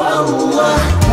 الله